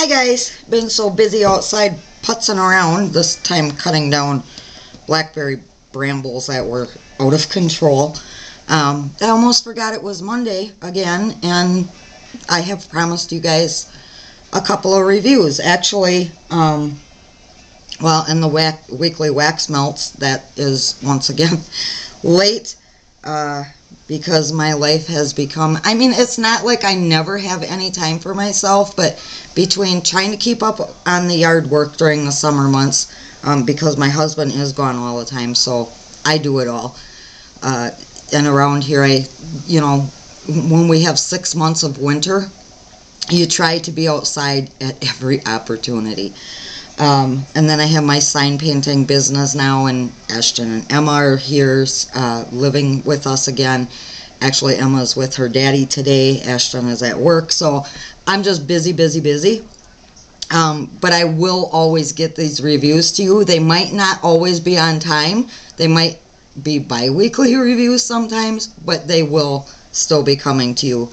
Hi guys, been so busy outside putzing around, this time cutting down blackberry brambles that were out of control. Um, I almost forgot it was Monday again, and I have promised you guys a couple of reviews. Actually, um, well, in the weekly wax melts, that is once again late. Uh, because my life has become I mean it's not like I never have any time for myself but between trying to keep up on the yard work during the summer months um, because my husband is gone all the time so I do it all. Uh, and around here I you know when we have six months of winter you try to be outside at every opportunity um, and then I have my sign painting business now, and Ashton and Emma are here uh, living with us again. Actually, Emma's with her daddy today. Ashton is at work, so I'm just busy, busy, busy. Um, but I will always get these reviews to you. They might not always be on time. They might be bi-weekly reviews sometimes, but they will still be coming to you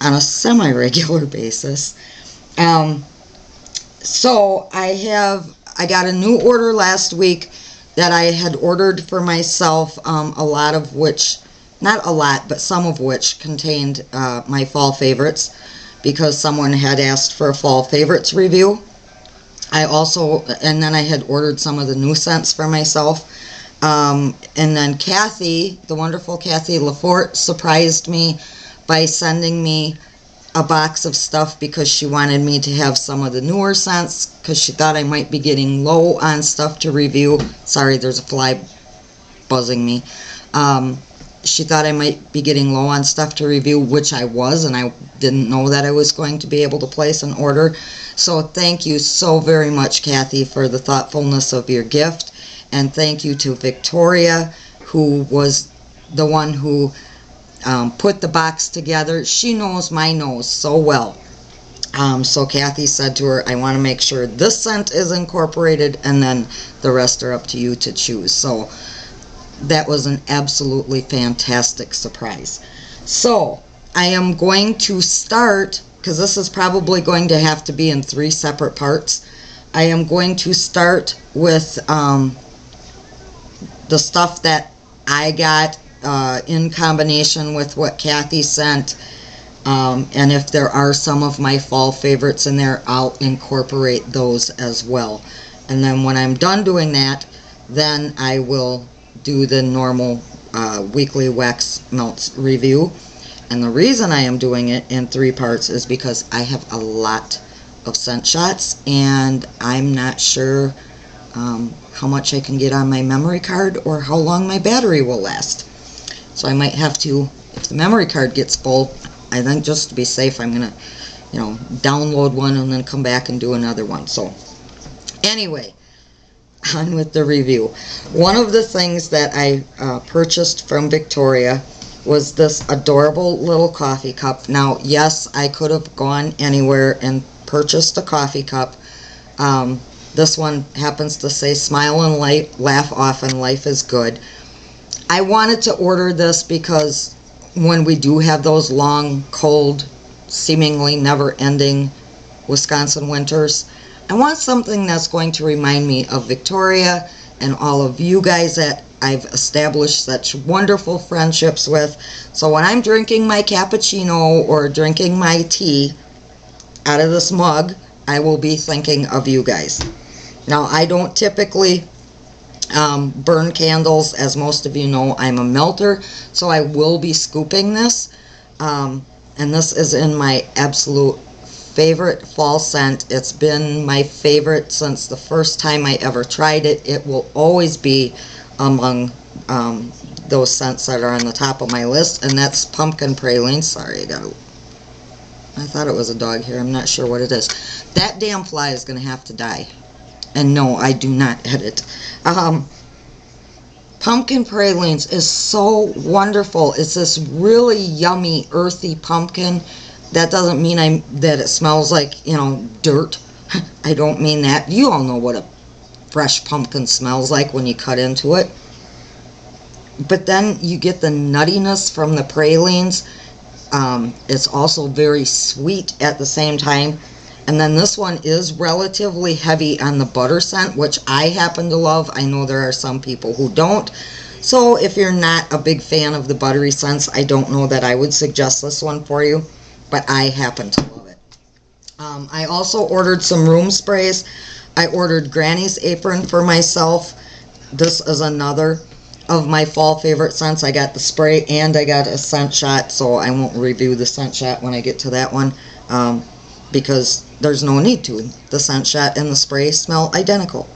on a semi-regular basis. Um, so I have, I got a new order last week that I had ordered for myself, um, a lot of which, not a lot, but some of which contained uh, my fall favorites because someone had asked for a fall favorites review. I also, and then I had ordered some of the new scents for myself. Um, and then Kathy, the wonderful Kathy Lafort, surprised me by sending me a box of stuff because she wanted me to have some of the newer scents because she thought I might be getting low on stuff to review. Sorry, there's a fly buzzing me. Um, she thought I might be getting low on stuff to review, which I was, and I didn't know that I was going to be able to place an order. So thank you so very much, Kathy, for the thoughtfulness of your gift. And thank you to Victoria, who was the one who um, put the box together. She knows my nose so well. Um, so Kathy said to her, I want to make sure this scent is incorporated and then the rest are up to you to choose. So that was an absolutely fantastic surprise. So I am going to start, because this is probably going to have to be in three separate parts. I am going to start with um, the stuff that I got uh, in combination with what Kathy sent. Um, and if there are some of my fall favorites in there, I'll incorporate those as well. And then when I'm done doing that, then I will do the normal uh, weekly wax melts review. And the reason I am doing it in three parts is because I have a lot of scent shots and I'm not sure um, how much I can get on my memory card or how long my battery will last. So I might have to, if the memory card gets full, I think just to be safe, I'm going to, you know, download one and then come back and do another one. So anyway, on with the review. One of the things that I uh, purchased from Victoria was this adorable little coffee cup. Now, yes, I could have gone anywhere and purchased a coffee cup. Um, this one happens to say smile and light, laugh often, life is good. I wanted to order this because when we do have those long, cold, seemingly never-ending Wisconsin winters, I want something that's going to remind me of Victoria and all of you guys that I've established such wonderful friendships with. So when I'm drinking my cappuccino or drinking my tea out of this mug, I will be thinking of you guys. Now, I don't typically um, burn candles. As most of you know, I'm a melter, so I will be scooping this. Um, and this is in my absolute favorite fall scent. It's been my favorite since the first time I ever tried it. It will always be among um, those scents that are on the top of my list, and that's pumpkin praline. Sorry, I got a, I thought it was a dog here. I'm not sure what it is. That damn fly is going to have to die. And no, I do not edit. Um, pumpkin pralines is so wonderful. It's this really yummy, earthy pumpkin. That doesn't mean I that it smells like, you know, dirt. I don't mean that. You all know what a fresh pumpkin smells like when you cut into it. But then you get the nuttiness from the pralines. Um, it's also very sweet at the same time. And then this one is relatively heavy on the butter scent, which I happen to love. I know there are some people who don't. So if you're not a big fan of the buttery scents, I don't know that I would suggest this one for you, but I happen to love it. Um, I also ordered some room sprays. I ordered Granny's Apron for myself. This is another of my fall favorite scents. I got the spray and I got a scent shot, so I won't review the scent shot when I get to that one um, because there's no need to. The scent shot and the spray smell identical.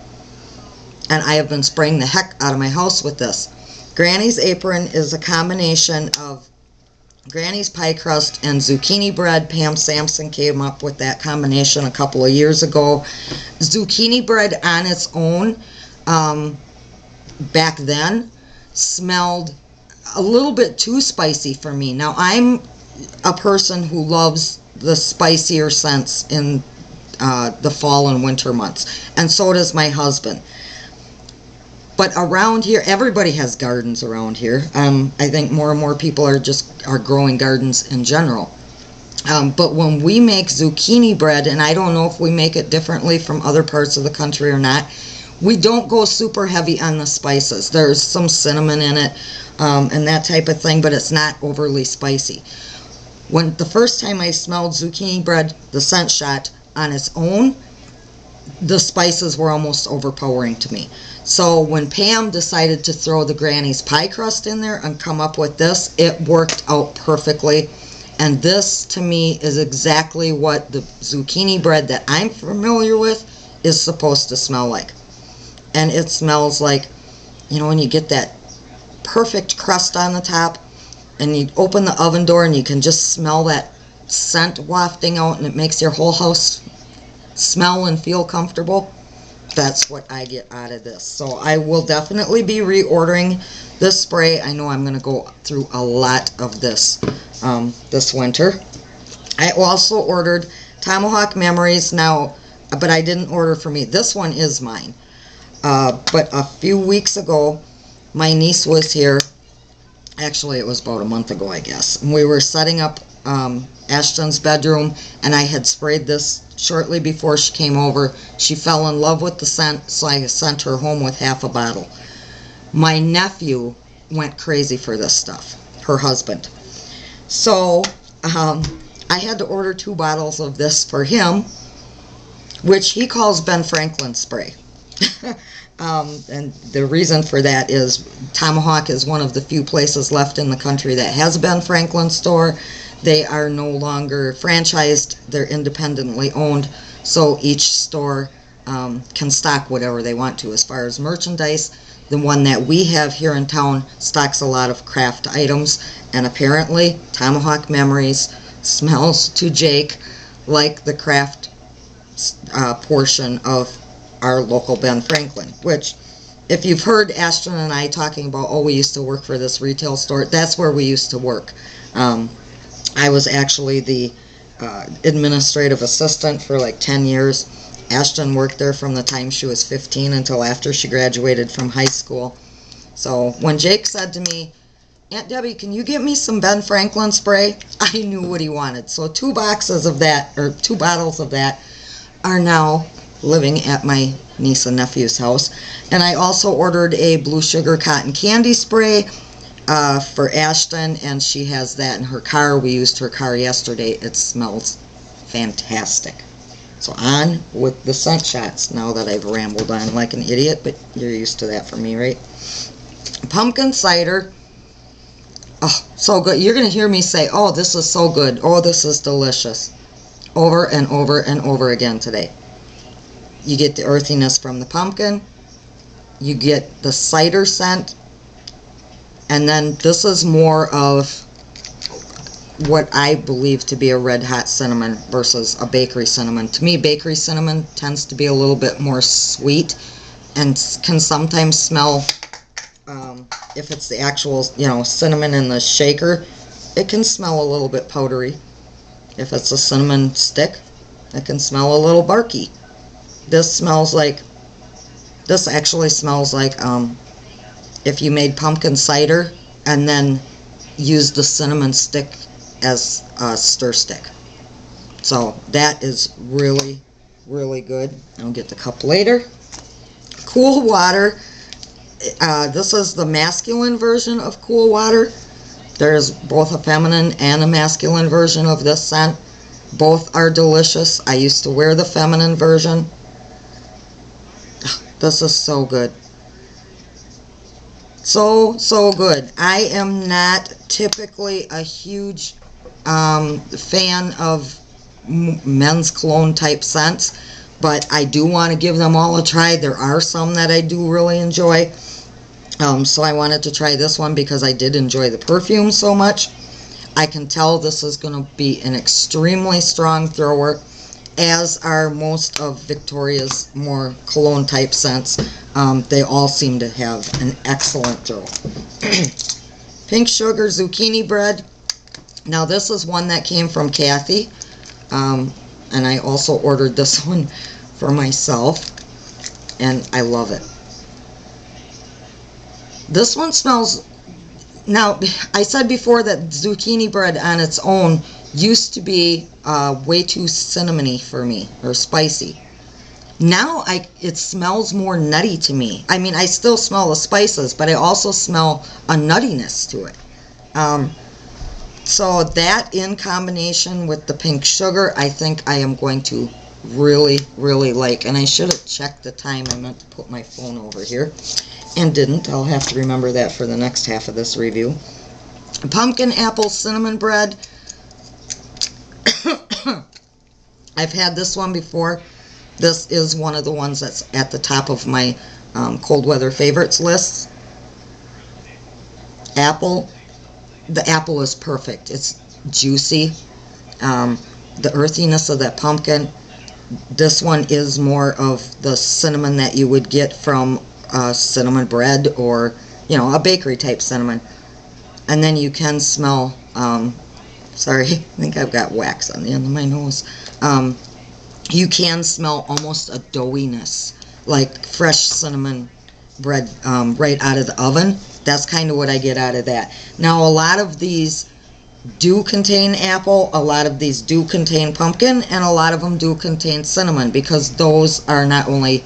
And I have been spraying the heck out of my house with this. Granny's Apron is a combination of Granny's pie crust and zucchini bread. Pam Sampson came up with that combination a couple of years ago. Zucchini bread on its own, um, back then, smelled a little bit too spicy for me. Now, I'm a person who loves the spicier scents in uh, the fall and winter months, and so does my husband. But around here, everybody has gardens around here. Um, I think more and more people are just are growing gardens in general. Um, but when we make zucchini bread, and I don't know if we make it differently from other parts of the country or not, we don't go super heavy on the spices. There's some cinnamon in it um, and that type of thing, but it's not overly spicy. When the first time I smelled zucchini bread, the scent shot on its own, the spices were almost overpowering to me. So when Pam decided to throw the Granny's pie crust in there and come up with this, it worked out perfectly. And this, to me, is exactly what the zucchini bread that I'm familiar with is supposed to smell like. And it smells like, you know, when you get that perfect crust on the top and you open the oven door and you can just smell that scent wafting out and it makes your whole house smell and feel comfortable that's what I get out of this. So I will definitely be reordering this spray. I know I'm going to go through a lot of this um, this winter. I also ordered Tomahawk Memories now, but I didn't order for me. This one is mine. Uh, but a few weeks ago, my niece was here. Actually, it was about a month ago, I guess. We were setting up um, Ashton's bedroom, and I had sprayed this shortly before she came over. She fell in love with the scent, so I sent her home with half a bottle. My nephew went crazy for this stuff, her husband. So um, I had to order two bottles of this for him, which he calls Ben Franklin spray. um, and the reason for that is Tomahawk is one of the few places left in the country that has Ben Franklin store. They are no longer franchised, they're independently owned, so each store um, can stock whatever they want to. As far as merchandise, the one that we have here in town stocks a lot of craft items, and apparently Tomahawk Memories smells to Jake like the craft uh, portion of our local Ben Franklin, which if you've heard Ashton and I talking about, oh, we used to work for this retail store, that's where we used to work. Um, I was actually the uh, administrative assistant for like 10 years. Ashton worked there from the time she was 15 until after she graduated from high school. So when Jake said to me, Aunt Debbie, can you get me some Ben Franklin spray? I knew what he wanted. So two boxes of that, or two bottles of that, are now living at my niece and nephew's house. And I also ordered a blue sugar cotton candy spray uh, for Ashton, and she has that in her car. We used her car yesterday. It smells fantastic. So on with the scent shots now that I've rambled on like an idiot, but you're used to that for me, right? Pumpkin cider. Oh, so good. You're going to hear me say, oh, this is so good. Oh, this is delicious. Over and over and over again today. You get the earthiness from the pumpkin. You get the cider scent and then this is more of what I believe to be a red hot cinnamon versus a bakery cinnamon. To me, bakery cinnamon tends to be a little bit more sweet and can sometimes smell, um, if it's the actual, you know, cinnamon in the shaker, it can smell a little bit powdery. If it's a cinnamon stick, it can smell a little barky. This smells like, this actually smells like um, if you made pumpkin cider and then used the cinnamon stick as a stir stick. So that is really, really good. I'll get the cup later. Cool water. Uh, this is the masculine version of cool water. There's both a feminine and a masculine version of this scent. Both are delicious. I used to wear the feminine version. This is so good. So, so good. I am not typically a huge um, fan of men's cologne type scents, but I do want to give them all a try. There are some that I do really enjoy. Um, so I wanted to try this one because I did enjoy the perfume so much. I can tell this is going to be an extremely strong thrower, as are most of Victoria's more cologne type scents. Um, they all seem to have an excellent throw. Pink Sugar Zucchini Bread. Now this is one that came from Kathy. Um, and I also ordered this one for myself. And I love it. This one smells... Now, I said before that zucchini bread on its own used to be uh, way too cinnamony for me, or spicy. Now I it smells more nutty to me. I mean, I still smell the spices, but I also smell a nuttiness to it. Um, so that in combination with the pink sugar, I think I am going to really, really like. And I should have checked the time. I meant to put my phone over here and didn't. I'll have to remember that for the next half of this review. Pumpkin apple cinnamon bread. I've had this one before. This is one of the ones that's at the top of my um, cold weather favorites list. Apple. The apple is perfect. It's juicy. Um, the earthiness of that pumpkin. This one is more of the cinnamon that you would get from uh, cinnamon bread or, you know, a bakery type cinnamon. And then you can smell, um, sorry, I think I've got wax on the end of my nose. Um, you can smell almost a doughiness, like fresh cinnamon bread um, right out of the oven. That's kind of what I get out of that. Now, a lot of these do contain apple, a lot of these do contain pumpkin, and a lot of them do contain cinnamon because those are not only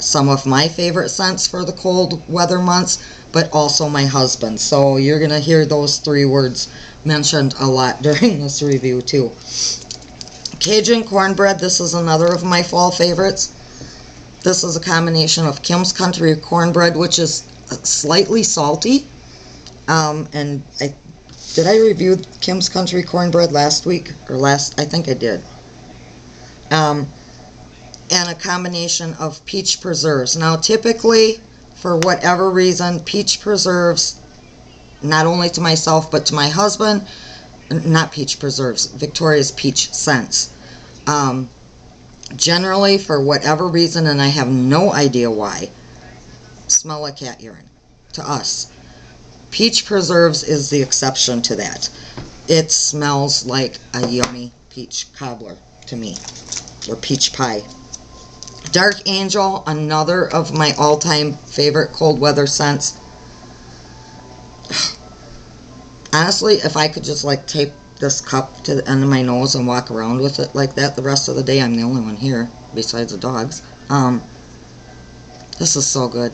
some of my favorite scents for the cold weather months, but also my husband. So you're going to hear those three words mentioned a lot during this review too. Cajun cornbread, this is another of my fall favorites. This is a combination of Kim's Country cornbread, which is slightly salty. Um, and I did I review Kim's Country cornbread last week or last? I think I did. Um, and a combination of peach preserves. Now, typically, for whatever reason, peach preserves, not only to myself, but to my husband, not peach preserves, Victoria's peach scents. Um, generally, for whatever reason, and I have no idea why, smell like cat urine to us. Peach preserves is the exception to that. It smells like a yummy peach cobbler to me, or peach pie. Dark Angel, another of my all-time favorite cold weather scents. Honestly, if I could just like tape this cup to the end of my nose and walk around with it like that the rest of the day, I'm the only one here besides the dogs. Um, this is so good.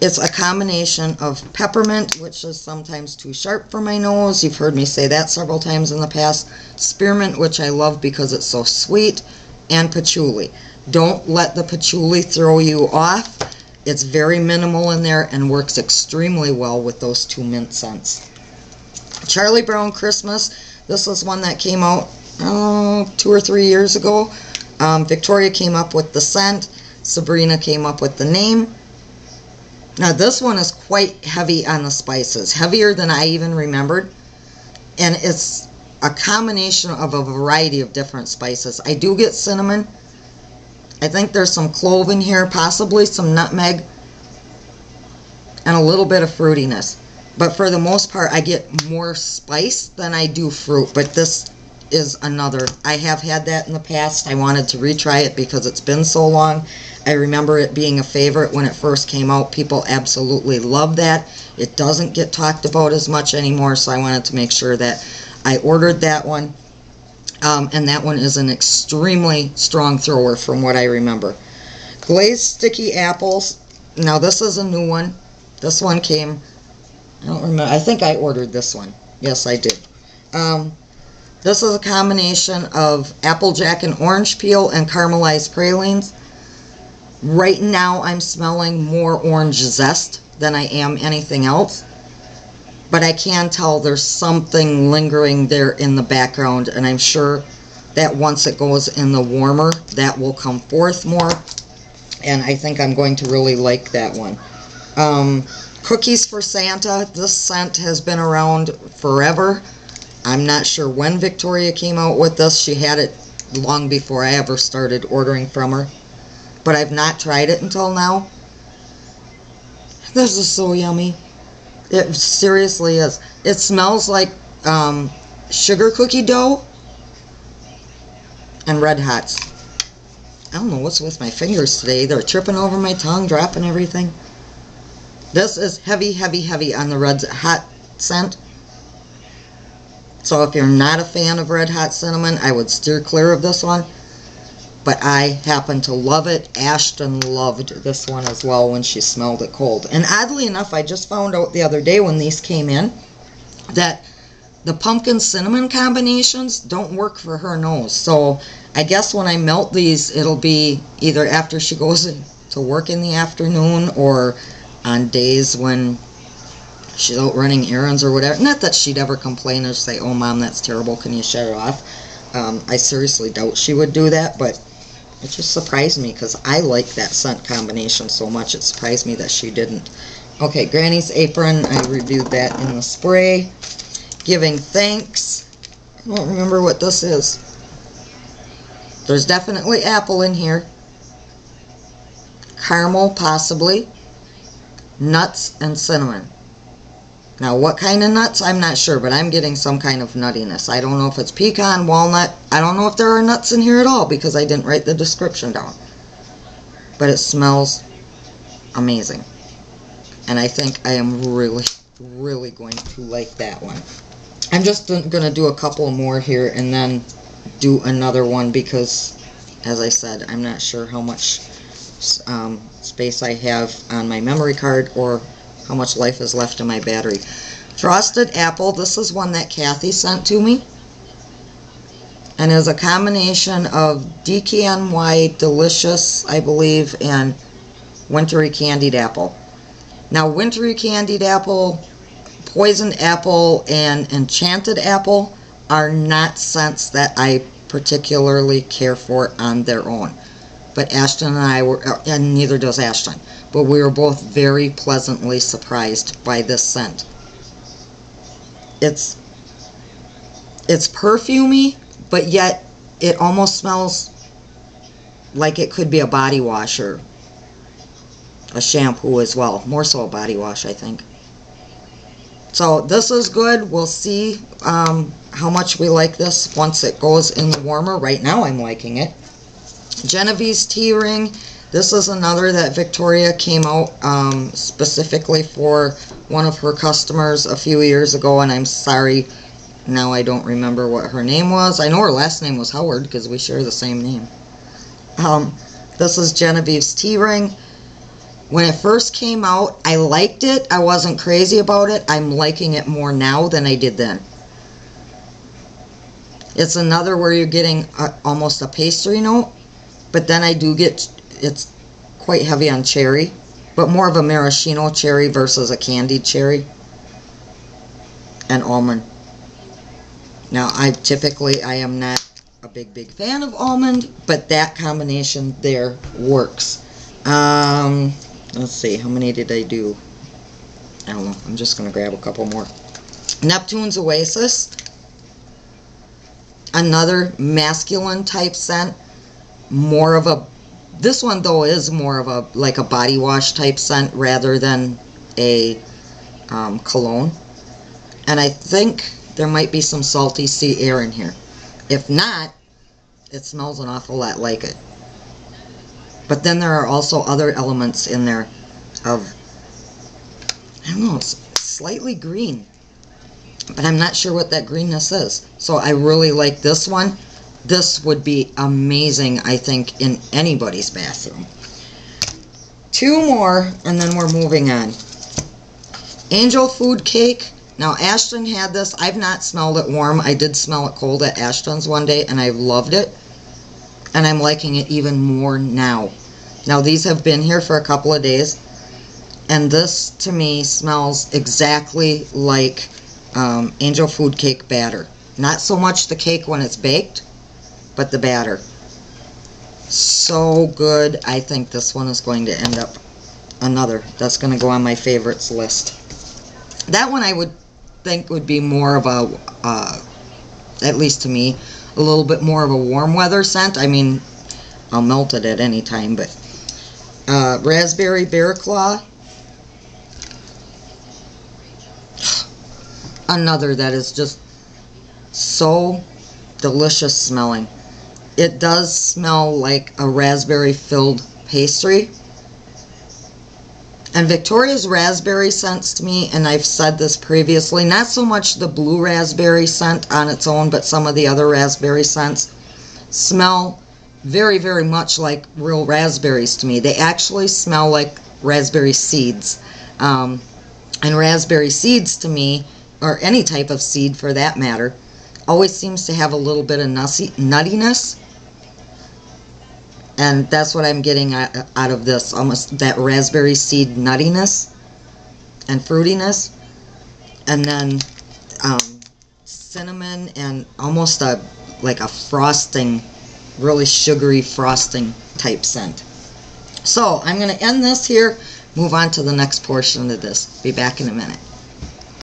It's a combination of peppermint, which is sometimes too sharp for my nose. You've heard me say that several times in the past. Spearmint, which I love because it's so sweet, and patchouli. Don't let the patchouli throw you off. It's very minimal in there and works extremely well with those two mint scents. Charlie Brown Christmas. This was one that came out oh, two or three years ago. Um, Victoria came up with the scent. Sabrina came up with the name. Now this one is quite heavy on the spices. Heavier than I even remembered. And it's a combination of a variety of different spices. I do get cinnamon. I think there's some clove in here, possibly some nutmeg, and a little bit of fruitiness. But for the most part, I get more spice than I do fruit. But this is another. I have had that in the past. I wanted to retry it because it's been so long. I remember it being a favorite when it first came out. People absolutely love that. It doesn't get talked about as much anymore, so I wanted to make sure that I ordered that one. Um, and that one is an extremely strong thrower from what I remember. Glazed sticky apples. Now this is a new one. This one came, I don't remember, I think I ordered this one. Yes, I did. Um, this is a combination of Applejack and orange peel and caramelized pralines. Right now I'm smelling more orange zest than I am anything else. But I can tell there's something lingering there in the background and I'm sure that once it goes in the warmer that will come forth more and I think I'm going to really like that one. Um, Cookies for Santa. This scent has been around forever. I'm not sure when Victoria came out with this. She had it long before I ever started ordering from her. But I've not tried it until now. This is so yummy. It seriously is. It smells like um, sugar cookie dough and red hots. I don't know what's with my fingers today. They're tripping over my tongue, dropping everything. This is heavy, heavy, heavy on the red hot scent. So if you're not a fan of red hot cinnamon, I would steer clear of this one. But I happen to love it. Ashton loved this one as well when she smelled it cold. And oddly enough, I just found out the other day when these came in that the pumpkin cinnamon combinations don't work for her nose. So I guess when I melt these, it'll be either after she goes to work in the afternoon or on days when she's out running errands or whatever. Not that she'd ever complain or say, oh, mom, that's terrible. Can you shut it off? Um, I seriously doubt she would do that, but it just surprised me because I like that scent combination so much. It surprised me that she didn't. Okay, Granny's Apron. I reviewed that in the spray. Giving Thanks. I don't remember what this is. There's definitely apple in here. Caramel, possibly. Nuts and cinnamon. Now, what kind of nuts? I'm not sure, but I'm getting some kind of nuttiness. I don't know if it's pecan, walnut. I don't know if there are nuts in here at all because I didn't write the description down. But it smells amazing. And I think I am really, really going to like that one. I'm just going to do a couple more here and then do another one because, as I said, I'm not sure how much um, space I have on my memory card or how much life is left in my battery. Frosted Apple, this is one that Kathy sent to me. And is a combination of DKNY Delicious, I believe, and Wintry Candied Apple. Now, Wintry Candied Apple, Poisoned Apple, and Enchanted Apple are not scents that I particularly care for on their own. But Ashton and I were, uh, and neither does Ashton, but we were both very pleasantly surprised by this scent. It's, it's perfumey, but yet it almost smells like it could be a body wash or a shampoo as well. More so a body wash, I think. So this is good. We'll see um, how much we like this once it goes in the warmer. Right now I'm liking it. Genevieve's tea ring. This is another that Victoria came out um, specifically for one of her customers a few years ago, and I'm sorry, now I don't remember what her name was. I know her last name was Howard because we share the same name. Um, this is Genevieve's tea ring. When it first came out, I liked it. I wasn't crazy about it. I'm liking it more now than I did then. It's another where you're getting a, almost a pastry note, but then I do get, it's quite heavy on cherry, but more of a maraschino cherry versus a candied cherry and almond. Now, I typically, I am not a big, big fan of almond, but that combination there works. Um, let's see, how many did I do? I don't know, I'm just going to grab a couple more. Neptune's Oasis. Another masculine type scent. More of a, this one though is more of a, like a body wash type scent rather than a um, cologne. And I think there might be some salty sea air in here. If not, it smells an awful lot like it. But then there are also other elements in there of, I don't know, it's slightly green. But I'm not sure what that greenness is. So I really like this one. This would be amazing, I think, in anybody's bathroom. Two more, and then we're moving on. Angel Food Cake. Now, Ashton had this. I've not smelled it warm. I did smell it cold at Ashton's one day, and I loved it. And I'm liking it even more now. Now, these have been here for a couple of days. And this, to me, smells exactly like um, Angel Food Cake batter. Not so much the cake when it's baked, but the batter. So good. I think this one is going to end up another. That's going to go on my favorites list. That one I would think would be more of a, uh, at least to me, a little bit more of a warm weather scent. I mean, I'll melt it at any time, but uh, Raspberry Bear Claw. Another that is just so delicious smelling. It does smell like a raspberry filled pastry. And Victoria's raspberry scents to me, and I've said this previously, not so much the blue raspberry scent on its own, but some of the other raspberry scents smell very, very much like real raspberries to me. They actually smell like raspberry seeds. Um, and raspberry seeds to me, or any type of seed for that matter, always seems to have a little bit of nuttiness. And that's what I'm getting out of this, almost that raspberry seed nuttiness and fruitiness. And then um, cinnamon and almost a like a frosting, really sugary frosting type scent. So I'm going to end this here, move on to the next portion of this. Be back in a minute.